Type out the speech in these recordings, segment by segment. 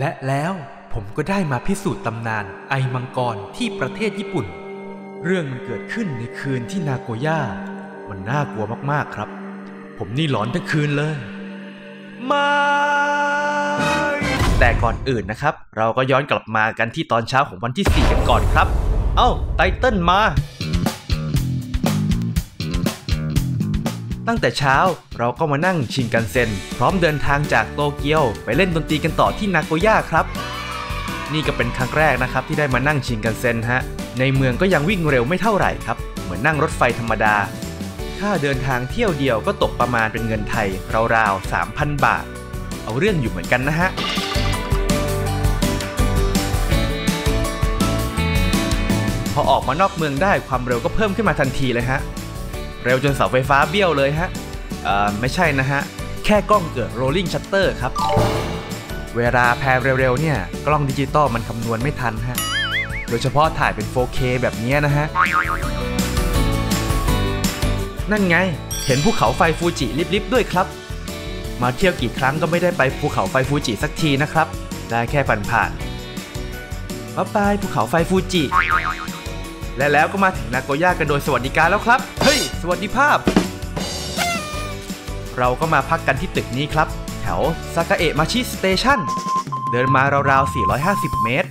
และแล้วผมก็ได้มาพิสูจน์ตำนานไอมังกรที่ประเทศญี่ปุ่น เรื่องมันเกิดขึ้นในคืนที่นาโกย่า มันน่ากลัวมากๆครับ ผมนี่หลอนทั้งคืนเลยม่แต่ก่อนอื่นนะครับ เราก็ย้อนกลับมากันที่ตอนเช้าของวันที่ 4 กันก่อนครับ เอ้า ไตเติ้ลมา ตั้งแต่เช้าเราก็มานั่งชินกันเซ็น พร้อมเดินทางจากโตเกียว ไปเล่นดนตรีกันต่อที่นาโกย่าครับ นี่ก็เป็นครั้งแรกนะครับที่ได้มานั่งชินกันเซ็นฮะ ในเมืองก็ยังวิ่งเร็วไม่เท่าไหร่ครับ เหมือนนั่งรถไฟธรรมดา ค่าเดินทางเที่ยวเดียวก็ตกประมาณเป็นเงินไทยราวๆ3,000 บาท เอาเรื่องอยู่เหมือนกันนะฮะพอออกมานอกเมืองได้ความเร็วก็เพิ่มขึ้นมาทันทีเลยฮะ เร็วจนเสาไฟฟ้าเบี้ยวเลยฮะเอ่อไม่ใช่นะฮะ แค่กล้องเกิด rolling shutter ครับ เวลาแพนเร็วๆเนี่ย กล้องดิจิตอลมันคำนวณไม่ทันฮะ โดยเฉพาะถ่ายเป็น 4K แบบนี้นะฮะ นั่นไง เห็นภูเขาไฟฟูจิลิบๆด้วยครับมาเที่ยวกี่ครั้งก็ไม่ได้ไปภูเขาไฟฟูจิสักทีนะครับ ได้แค่ผ่านๆบ๊ายบายภูเขาไฟฟูจิ และแล้วก็มาถึงนาโกย่ากันโดยสวัสดิการแล้วครับ เฮ้ย สวัสดิภาพ เราก็มาพักกันที่ตึกนี้ครับ แถวซากาเอะมาชิ station เดินมาราวๆ 450 เมตร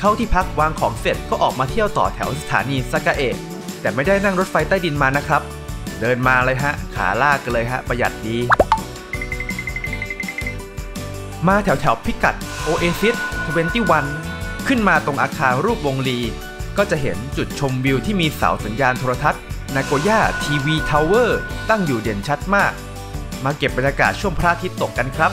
เข้าที่พักวางของเสร็จก็ออกมาเที่ยวต่อแถวสถานีซากาเอะแต่ไม่ได้นั่งรถไฟใต้ดินมานะครับ เดินมาเลยฮะ ขาลากกันเลยฮะ ประหยัดดี มาแถวแถวพิกัด Oasis 21 ขึ้นมาตรงอาคารรูปวงรีก็จะเห็นจุดชมวิวที่มีเสาสัญญาณโทรทัศน์ นาโกย่าทีวีทาวเวอร์ตั้งอยู่เด่นชัดมาก มาเก็บบรรยากาศช่วงพระอาทิตย์ตกกันครับ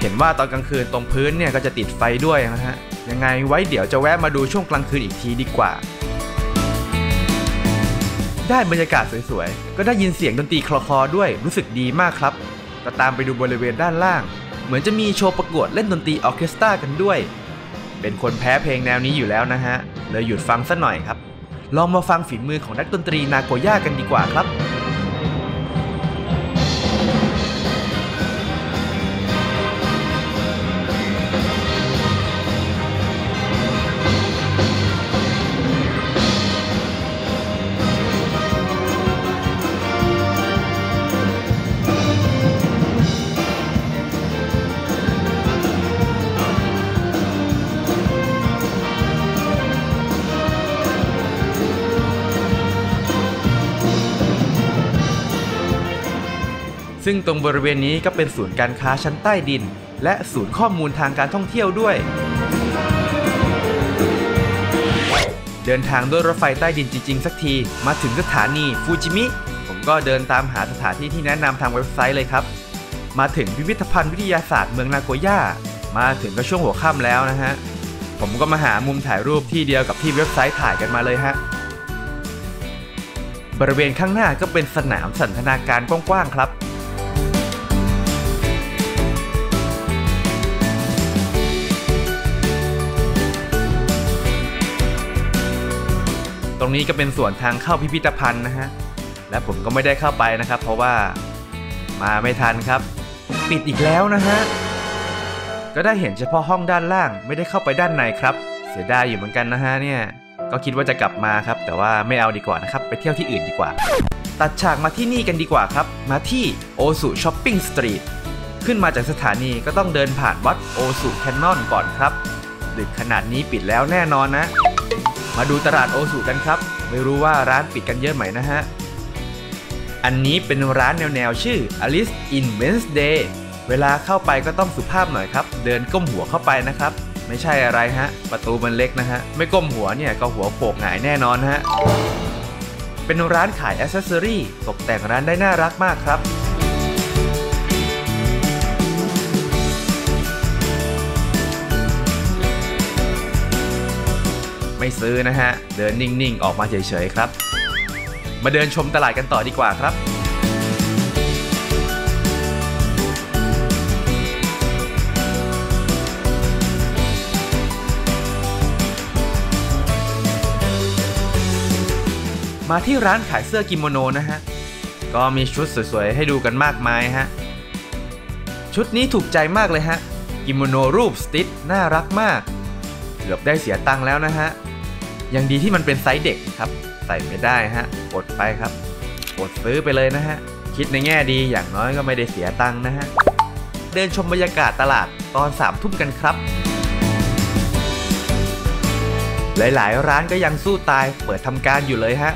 เห็นว่าตอนกลางคืนตรงพื้นเนี่ยก็จะติดไฟด้วยนะฮะ ยังไงไว้เดี๋ยวจะแวะมาดูช่วงกลางคืนอีกทีดีกว่า ได้บรรยากาศสวยๆ ก็ได้ยินเสียงดนตรีคลอๆด้วยรู้สึกดีมากครับก็ตามไปดูบริเวณด้านล่าง เหมือนจะมีโชว์ประกวดเล่นดนตรีออเคสตรากันด้วย เป็นคนแพ้เพลงแนวนี้อยู่แล้วนะฮะเลยหยุดฟังสักหน่อยครับ ลองมาฟังฝีมือของนักดนตรีนาโกย่ากันดีกว่าครับ ซึ่งตรงบริเวณนี้ก็เป็นศูนย์การค้าชั้นใต้ดิน และศูนย์ข้อมูลทางการท่องเที่ยวด้วย เดินทางด้วยรถไฟใต้ดินจริง ๆ สักที มาถึงสถานีฟูจิมิ ผมก็เดินตามหาสถานที่ที่แนะนำทางเว็บไซต์เลยครับ มาถึงพิพิธภัณฑ์วิทยาศาสตร์เมืองนาโกย่า มาถึงก็ช่วงหัวค่ำแล้วนะฮะ ผมก็มาหามุมถ่ายรูปที่เดียวกับที่เว็บไซต์ถ่ายกันมาเลยฮะบริเวณข้างหน้าก็เป็นสนามสันทนาการกว้างๆครับ รงนี้ก็เป็นส่วนทางเข้าพิพิธภัณฑ์นะฮะ และผมก็ไม่ได้เข้าไปนะครับ เพราะว่ามาไม่ทันครับ ปิดอีกแล้วนะฮะ ก็ได้เห็นเฉพาะห้องด้านล่างไม่ได้เข้าไปด้านในครับ เสียดายอยู่เหมือนกันนะฮะเนี่ยก็คิดว่าจะกลับมาครับ แต่ว่าไม่เอาดีกว่านะครับ ไปเที่ยวที่อื่นดีกว่า ตัดฉากมาที่นี่กันดีกว่าครับ มาที่โอสุช้อปปิ้งสตรีทขึ้นมาจากสถานีก็ต้องเดินผ่านวัดโอสุแคนนอนก่อนครับดึกขนาดนี้ปิดแล้วแน่นอนนะ มาดูตลาดโอสุกันครับ ไม่รู้ว่าร้านปิดกันเยอะไหมนะฮะ อันนี้เป็นร้านแนวๆชื่อ Alice in Wednesday เวลาเข้าไปก็ต้องสุภาพหน่อยครับ เดินก้มหัวเข้าไปนะครับ ไม่ใช่อะไรฮะ ประตูมันเล็กนะฮะ ไม่ก้มหัวเนี่ยก็หัวโขกหงายแน่นอนฮะ เป็นร้านขายอ c เซสซอรี่ตกแต่งร้านได้น่ารักมากครับ ไม่ซื้อนะฮะ เดินนิ่งๆ ออกมาเฉยๆครับ มาเดินชมตลาดกันต่อดีกว่าครับมาที่ร้านขายเสื้อกิโมโนนะฮะ ก็มีชุดสวยๆ ให้ดูกันมากมายฮะ ชุดนี้ถูกใจมากเลยฮะ กิโมโนรูปสติชน่ารักมาก เกือบได้เสียตังค์แล้วนะฮะ ยังดีที่มันเป็นไซส์เด็กครับ ใส่ไม่ได้ฮะอดไปครับอดซื้อไปเลยนะฮะ คิดในแง่ดีอย่างน้อยก็ไม่ได้เสียตังค์นะฮะ เดินชมบรรยากาศตลาดตอนสามทุ่มกันครับ หลายๆ ร้านก็ยังสู้ตายเปิดทำการอยู่เลยฮะ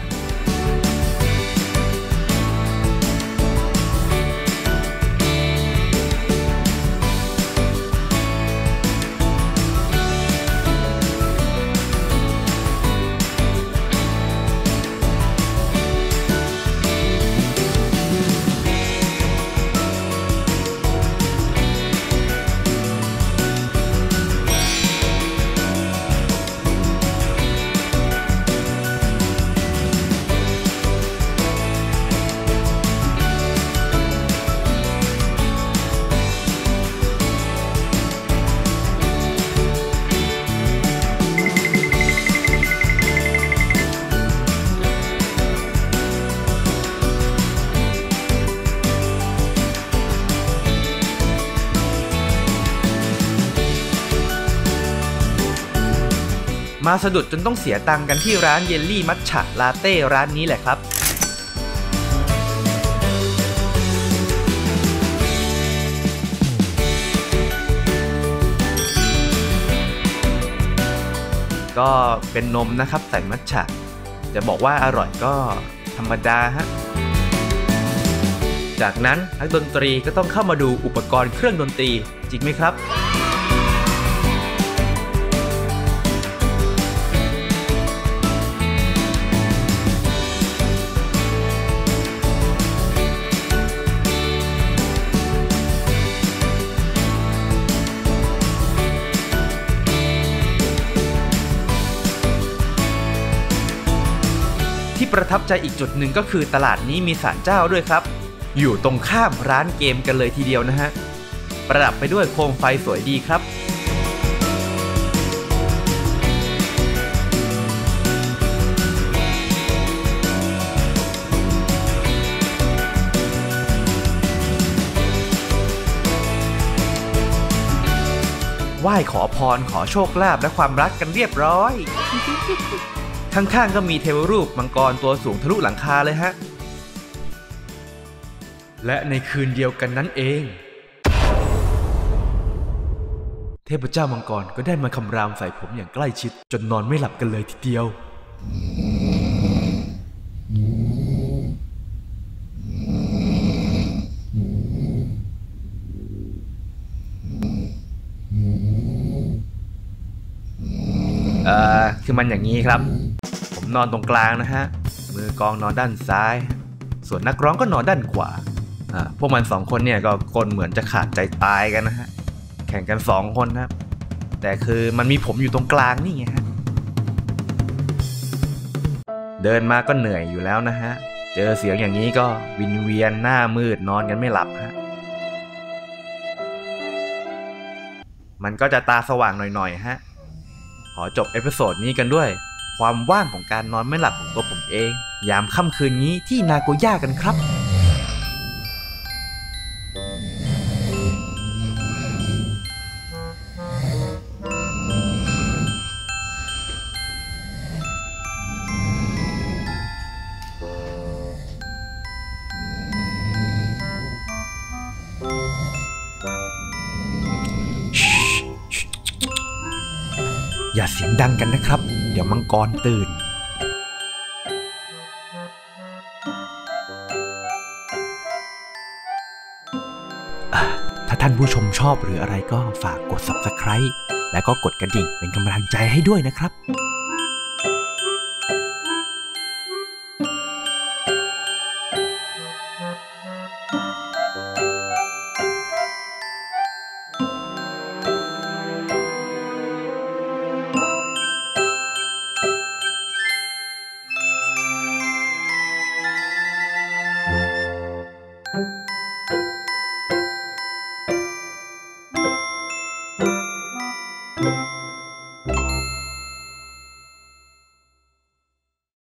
มาสะดุดจนต้องเสียตังกันที่ร้านเยลลี่มัทฉะลาเต้ร้านนี้แหละครับ ก็เป็นนมนะครับใส่มัทฉะจะบอกว่าอร่อยก็ธรรมดาฮะ จากนั้นนักดนตรีก็ต้องเข้ามาดูอุปกรณ์เครื่องดนตรีจริงไหมครับ ประทับใจอีกจุดหนึ่งก็คือตลาดนี้มีศาลเจ้าด้วยครับ อยู่ตรงข้ามร้านเกมกันเลยทีเดียวนะฮะ ประดับไปด้วยโคมไฟสวยดีครับไหว้ขอพรขอโชคลาภและความรักกันเรียบร้อย ข้างๆก็มีเทวรูปมังกรตัวสูงทะลุหลังคาเลยฮะ และในคืนเดียวกันนั้นเอง เทพเจ้ามังกรก็ได้มาคำรามใส่ผมอย่างใกล้ชิด จนนอนไม่หลับกันเลยทีเดียว เอ่อคือมันอย่างนี้ครับ นอนตรงกลางนะฮะ มือกองนอนด้านซ้าย ส่วนนักร้องก็นอนด้านขวา อ่า พวกมันสองคนเนี่ยก็คนเหมือนจะขาดใจตายกันนะฮะ แข่งกันสองคนนะครับ แต่คือมันมีผมอยู่ตรงกลางนี่ไงฮะ เดินมาก็เหนื่อยอยู่แล้วนะฮะ เจอเสียงอย่างนี้ก็วินเวียนหน้ามืดนอนกันไม่หลับฮะ มันก็จะตาสว่างหน่อยๆฮะ ขอจบ episode นี้กันด้วย ความว่างของการนอนไม่หลับของตัวผมเอง ยามค่ำคืนนี้ที่นาโกย่ากันครับอย่าเสียงดังกันนะครับ เดี๋ยวมังกรตื่น ถ้าท่านผู้ชมชอบหรืออะไรก็ฝากกด subscribe และก็กดกระดิ่งเป็นกำลังใจให้ด้วยนะครับ